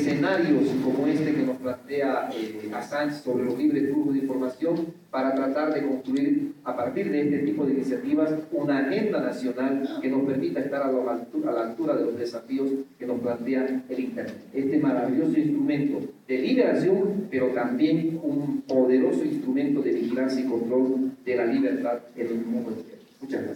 escenarios como este que nos plantea eh, Assange sobre los libres flujos de información para tratar de construir a partir de este tipo de iniciativas una agenda nacional que nos permita estar a la altura, a la altura de los desafíos que nos plantea el Internet. Este maravilloso instrumento de liberación, pero también un poderoso instrumento de vigilancia y control de la libertad en el mundo entero. Muchas gracias.